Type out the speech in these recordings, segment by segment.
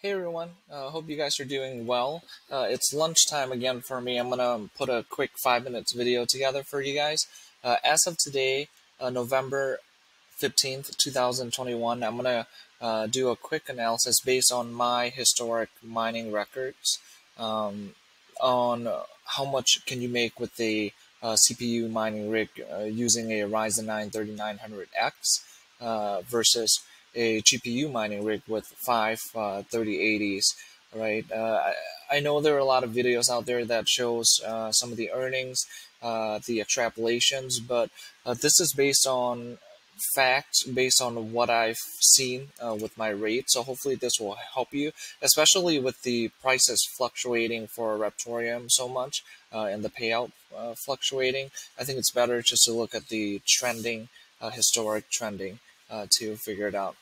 Hey everyone, uh, hope you guys are doing well. Uh, it's lunchtime again for me. I'm gonna put a quick five minutes video together for you guys. Uh, as of today, uh, November 15th, 2021, I'm gonna uh, do a quick analysis based on my historic mining records um, on how much can you make with the uh, CPU mining rig using a Ryzen 9 3900X versus a GPU mining rig with five uh, 3080s, right? Uh, I, I, know there are a lot of videos out there that shows uh, some of the earnings, uh, the extrapolations, but uh, this is based on facts, based on what I've seen uh, with my rate. So hopefully this will help you, especially with the prices fluctuating for Raptoreum so much and the payout fluctuating. I think it's better just to look at the trending, historic trending uh, to figure it out.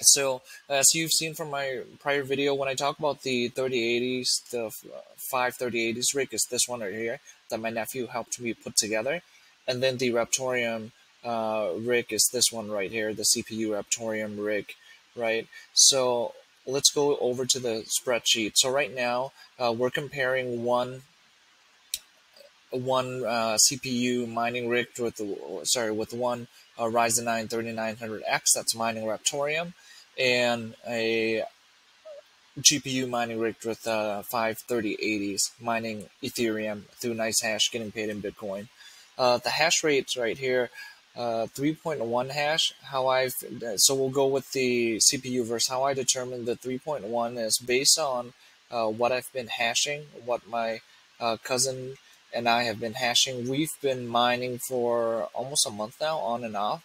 So as you've seen from my prior video, when I talk about the 3080s, the five 3080s rig is this one right here that my nephew helped me put together. And then the Raptoreum uh, rig is this one right here, the CPU Raptoreum rig, right? So let's go over to the spreadsheet. So right now uh, we're comparing one one uh, CPU mining rig with sorry with one uh, Ryzen 9 3900X that's mining Raptoreum, and a GPU mining rig with uh, five 3080s mining Ethereum through NiceHash, getting paid in Bitcoin. Uh, the hash rates right here, uh, 3.1 hash. How I've so we'll go with the CPU versus how I determine the 3.1 is based on uh, what I've been hashing, what my uh, cousin and I have been hashing. We've been mining for almost a month now, on and off.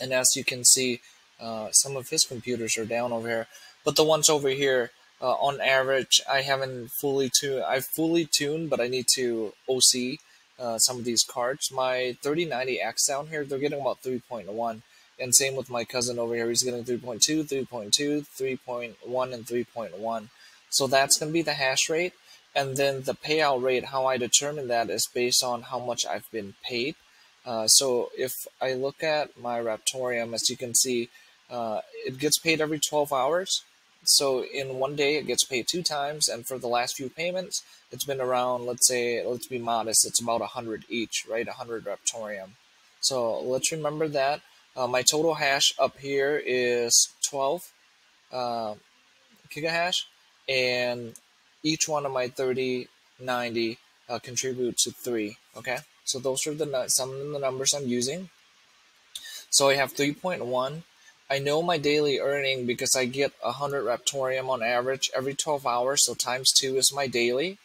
And as you can see, uh, some of his computers are down over here, but the ones over here, uh, on average, I haven't fully tuned. I've fully tuned, but I need to OC uh, some of these cards. My 3090X down here, they're getting about 3.1. And same with my cousin over here, he's getting 3.2, 3.2, 3.1, and 3.1. So that's going to be the hash rate. And then the payout rate, how I determine that is based on how much I've been paid. Uh, so if I look at my Raptoreum, as you can see, uh, it gets paid every 12 hours. So in one day, it gets paid two times. And for the last few payments, it's been around, let's say, let's be modest, it's about 100 each, right? 100 Raptoreum. So let's remember that. Uh, my total hash up here is 12 uh, gigahash. And each one of my 30, 90 uh, contribute to 3, okay? So those are the some of the numbers I'm using. So I have 3.1. I know my daily earning because I get 100 Raptoreum on average every 12 hours, so times 2 is my daily.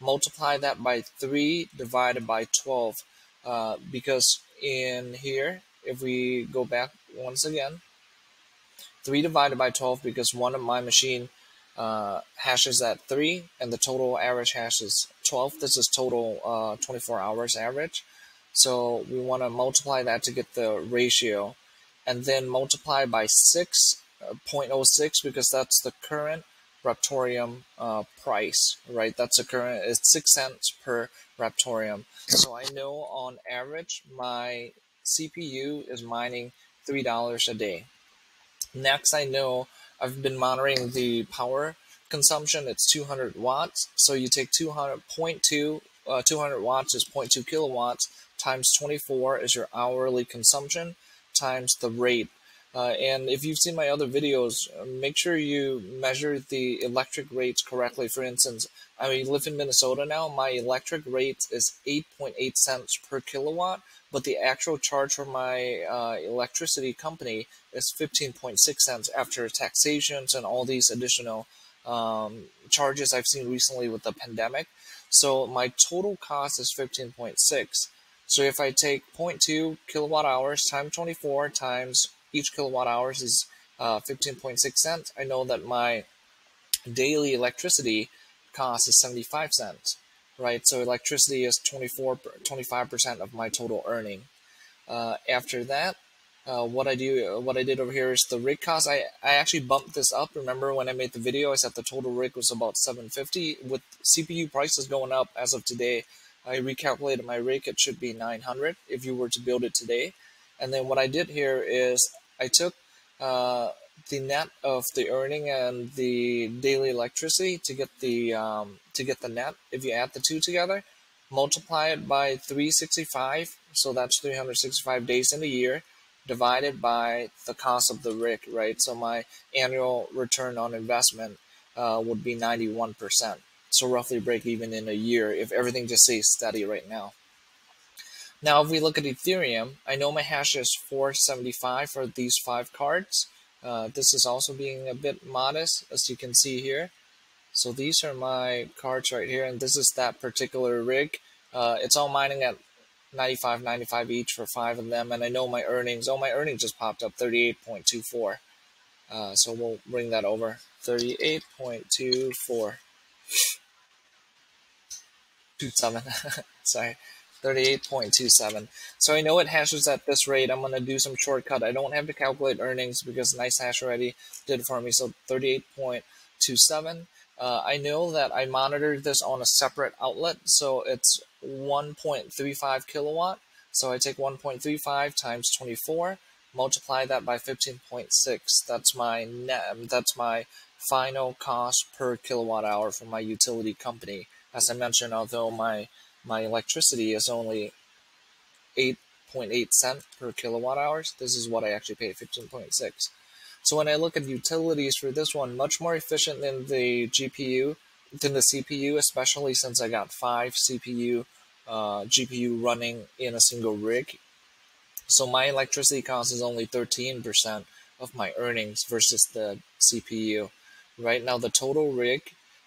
Multiply that by 3 divided by 12 uh, because in here, if we go back once again, 3 divided by 12 because one of my machine uh, hashes at 3 and the total average hash is 12. This is total uh, 24 hours average. So we want to multiply that to get the ratio and then multiply by 6.06 uh, because that's the current Raptoreum uh, price, right? That's the current, it's 6 cents per Raptoreum. So I know on average my CPU is mining $3 a day. Next, I know I've been monitoring the power consumption. It's 200 watts. So you take 200.2, uh, 200 watts is 0.2 kilowatts times 24 is your hourly consumption times the rate. Uh, and if you've seen my other videos, uh, make sure you measure the electric rates correctly. For instance, I live in Minnesota now. My electric rate is 8.8 cents per kilowatt, but the actual charge for my uh, electricity company is 15.6 cents after taxations and all these additional um, charges I've seen recently with the pandemic. So my total cost is 15.6. So if I take 0.2 kilowatt hours times 24 times each kilowatt hours is uh, 15.6 cents, I know that my daily electricity cost is 75 cents, right? So electricity is 24, 25% of my total earning. Uh, after that, uh, what I do, what I did over here is the rig cost. I, I actually bumped this up. Remember when I made the video, I said the total rig was about 750. With CPU prices going up as of today, I recalculated my rig. It should be 900 if you were to build it today. And then what I did here is I took uh, the net of the earning and the daily electricity to get the um, to get the net. If you add the two together, multiply it by 365, so that's 365 days in a year, divided by the cost of the rig, right? So my annual return on investment uh, would be 91%. So roughly break even in a year if everything just stays steady right now. Now, if we look at Ethereum, I know my hash is 475 for these five cards. Uh, this is also being a bit modest, as you can see here. So these are my cards right here, and this is that particular rig. Uh, it's all mining at 95, 95 each for five of them, and I know my earnings. Oh, my earnings just popped up 38.24. Uh, so we'll bring that over 38.24. 27. Sorry. 38.27. So I know it hashes at this rate. I'm going to do some shortcut. I don't have to calculate earnings because NiceHash already did for me. So 38.27. Uh, I know that I monitored this on a separate outlet. So it's 1.35 kilowatt. So I take 1.35 times 24, multiply that by 15.6. That's my net. That's my final cost per kilowatt hour for my utility company. As I mentioned, although my my electricity is only 8.8 cent per kilowatt hours. This is what I actually pay, 15.6. So when I look at utilities for this one, much more efficient than the GPU, than the CPU, especially since I got five CPU, uh, GPU running in a single rig. So my electricity cost is only 13% of my earnings versus the CPU. Right now, the total rig,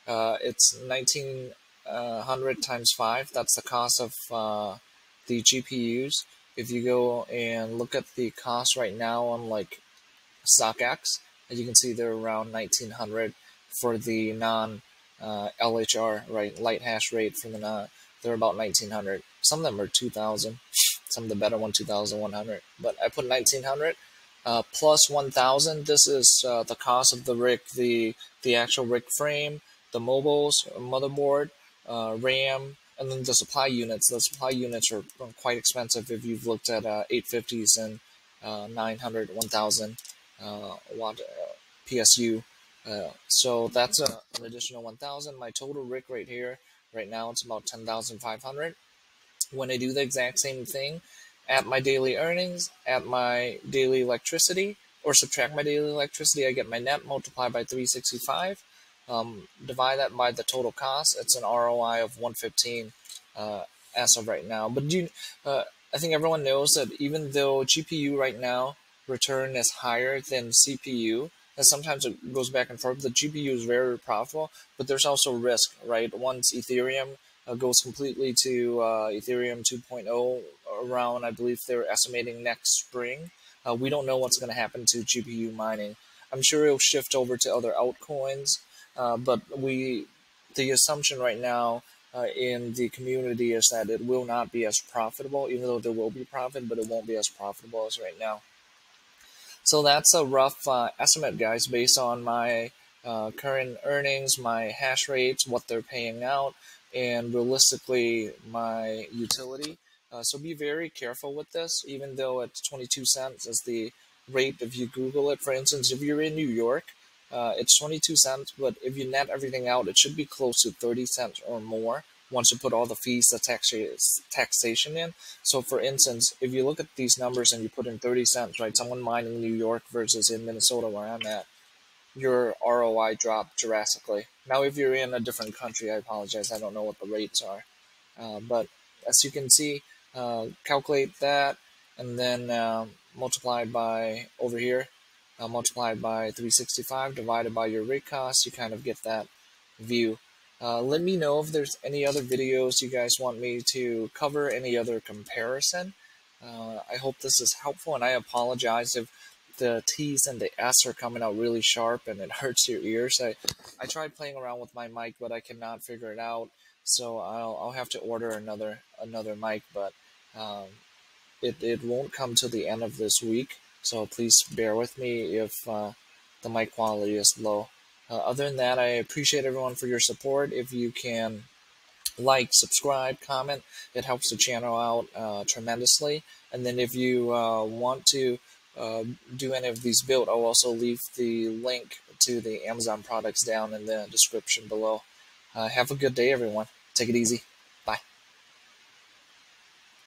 uh, it's 19 uh, 100 times 5, that's the cost of uh, the GPUs. If you go and look at the cost right now on like StockX, as you can see they're around 1900 for the non uh, LHR, right, light hash rate from the non, they're about 1900. Some of them are 2000, some of the better one 2100, but I put 1900 uh, plus 1000. This is uh, the cost of the rig, the the actual rig frame, the mobiles, motherboard, uh, RAM, and then the supply units. The supply units are quite expensive if you've looked at uh, 850s and uh, 900, 1000 uh, watt uh, PSU. Uh, so that's a, an additional 1000. My total rig right here, right now, it's about 10,500. When I do the exact same thing, at my daily earnings, at my daily electricity, or subtract my daily electricity, I get my net multiplied by 365 um, divide that by the total cost. It's an ROI of 115 uh, as of right now. But you, uh, I think everyone knows that even though GPU right now return is higher than CPU, and sometimes it goes back and forth. The GPU is very profitable, but there's also risk, right? Once Ethereum uh, goes completely to uh, Ethereum 2.0 around, I believe they're estimating next spring. Uh, we don't know what's going to happen to GPU mining. I'm sure it'll shift over to other altcoins but we, the assumption right now uh, in the community is that it will not be as profitable, even though there will be profit, but it won't be as profitable as right now. So that's a rough uh, estimate, guys, based on my uh, current earnings, my hash rates, what they're paying out, and realistically my utility. Uh, so be very careful with this, even though it's 22 cents is the rate if you Google it. For instance, if you're in New York, uh, it's 22 cents, but if you net everything out, it should be close to 30 cents or more once you put all the fees, the tax taxation in. So, for instance, if you look at these numbers and you put in 30 cents, right, someone mining in New York versus in Minnesota where I'm at, your ROI dropped drastically. Now, if you're in a different country, I apologize, I don't know what the rates are. Uh, but as you can see, uh, calculate that and then uh, multiply by over here uh, multiplied by 365 divided by your rig cost, you kind of get that view. Uh, let me know if there's any other videos you guys want me to cover, any other comparison. Uh, I hope this is helpful, and I apologize if the T's and the S are coming out really sharp and it hurts your ears. I, I tried playing around with my mic, but I cannot figure it out, so I'll, I'll have to order another another mic, but um, it, it won't come till the end of this week. So please bear with me if uh, the mic quality is low. Uh, other than that, I appreciate everyone for your support. If you can like, subscribe, comment, it helps the channel out uh, tremendously. And then if you uh, want to uh, do any of these build, I'll also leave the link to the Amazon products down in the description below. Uh, have a good day, everyone. Take it easy.